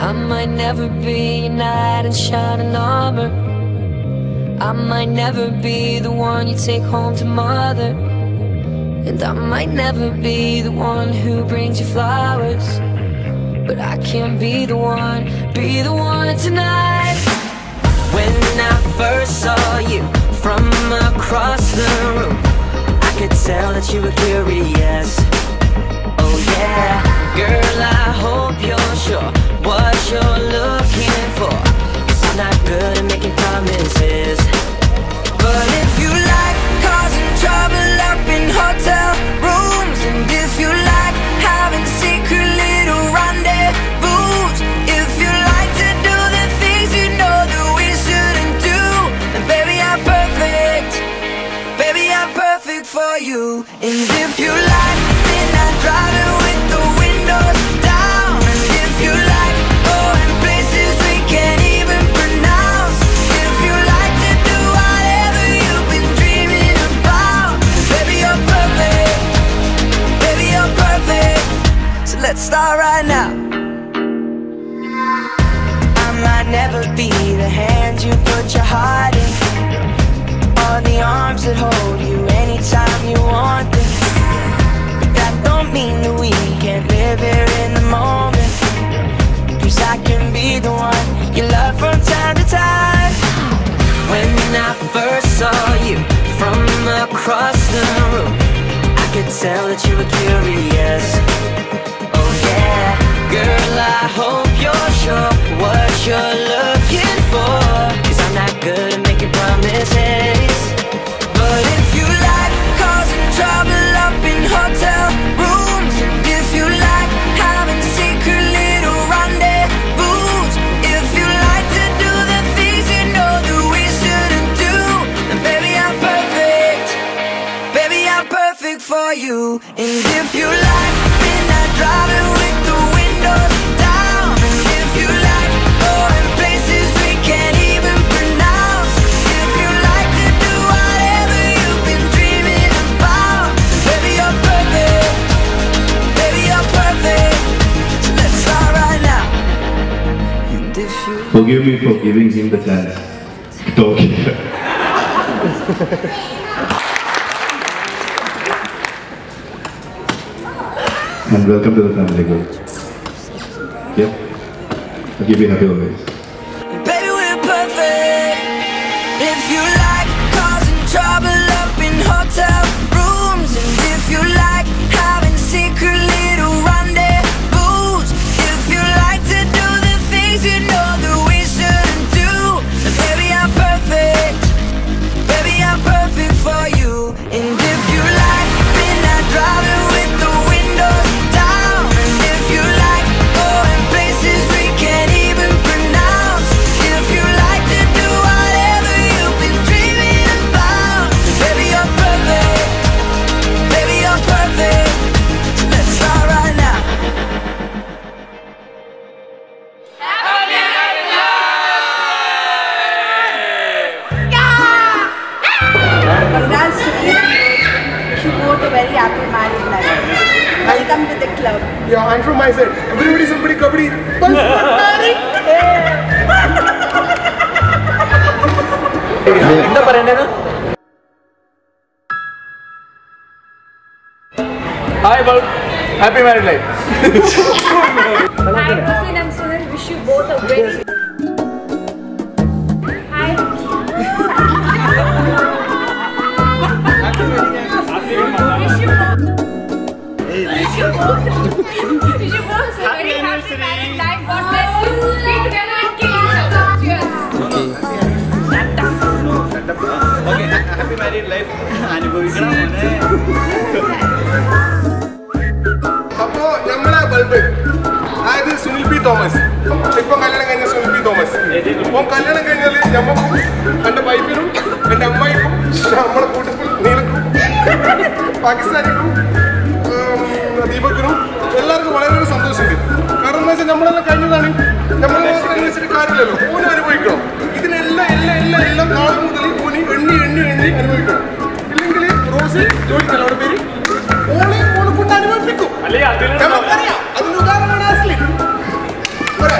I might never be a knight in shining armor. I might never be the one you take home to mother. And I might never be the one who brings you flowers. But I can be the one, be the one tonight. When I first saw you from across the room, I could tell that you were curious. For. Cause I'm not good at making promises. But if you like causing trouble up in hotel rooms, And if you like having secret little ronde If you like to do the things you know that we shouldn't do And baby I'm perfect Baby I'm perfect for you and if you like let's start right now. I might never be the hand you put your heart in. Or the arms that hold you anytime you across the room, I could tell that you were curious. You. And if you like, then I drive it with the windows down. And if you like, going places we can't even pronounce. If you like to do whatever you've been dreaming about, baby, you're perfect. Baby, you're perfect. So let's right now. And if you Forgive me for giving him the chance to talk and welcome to the family, girl. Yep. I'll keep you happy always. Baby, we're perfect. If you a very happy married life. Welcome to the club. Yeah, I'm from my side. Everybody, somebody, kabaddi. But എന്താ പറയണ്ടേന്ന് hi ബൾ happy married life Hi, Rosin and Sunil. Wish you both a very. അപ്പോ നമ്മളെ bulb അതായത് Sunil P Thomas ഇപ്പൊ കല്യാണം കഴിഞ്ഞ Sunil P Thomas അപ്പം കല്യാണം കഴിഞ്ഞാല് ഞമ്മക്കും എന്റെ വൈഫിനും എന്റെ അമ്മായിക്കും നമ്മളെ കൂട്ടത്തിൽ നീലക്കും പാകിസ്ഥാനിക്കും ഉം, ദീപക്കിനും പറ്റില്ലല്ലോ കൂന അനുഭവിക്കണം. ഇതിനെല്ലാം എല്ലാം എല്ലാം എല്ലാം നാളെ മുതൽ കൂനി എണ്ണി എണ്ണി എണ്ണി അനുഭവിക്കണം. ഇല്ലെങ്കിൽ റോസി ജോലിക്കല്ല. അവിടെ പേര് ഓളെ ഓളെ കൊണ്ട് അനുഭവിപ്പിക്കും. നമുക്കറിയാം. അതിന് ഉദാഹരണമാണ് ആസ്ലി. പോരാ.